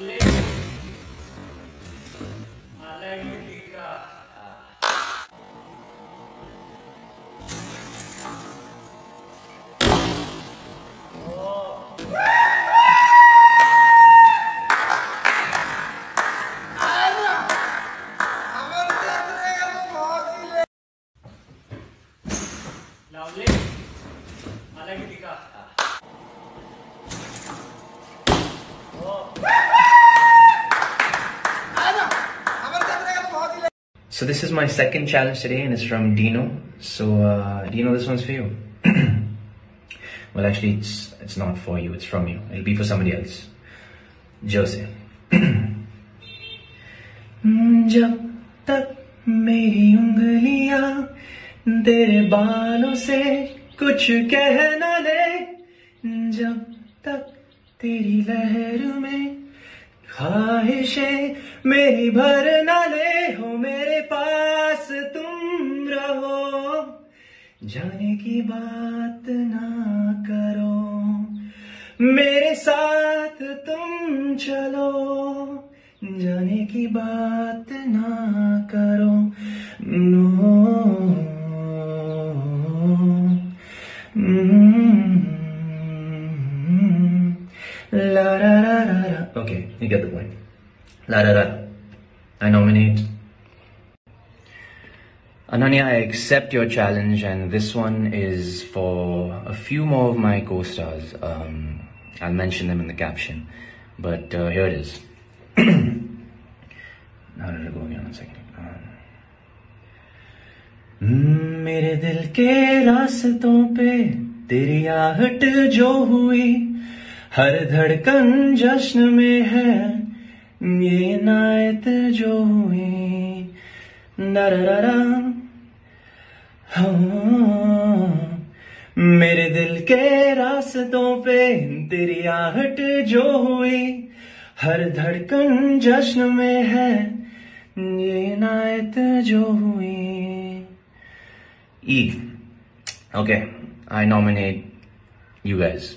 Lovely. I like it. So this is my second challenge today and it's from Dino. So uh, Dino, this one's for you. well, actually, it's it's not for you. It's from you. It'll be for somebody else. Jose. जब तक मेरी उंगलियां तेरे बालों से कुछ कह न ले जब तक तेरी लहर में ख्वाहिशें मेरी भर न ले हो मेरे जाने की बात ना करो। मेरे साथ तुम चलो। जाने की बात ना करो। No. La La La La okay you get the point La La I nominate Ananya, I accept your challenge, and this one is for a few more of my co stars. Um, I'll mention them in the caption, but uh, here it is. How did it go again? One second. Um, मेरे दिल के रास्तों पे तेरी आहट जो हुई हर धड़कन जश्न में है ये नायत जो हुई नररा हाँ मेरे दिल के रास्तों पे तेरी आहट जो हुई हर धड़कन जश्न में है ये नायत जो हुई E. Okay, I nominate you guys.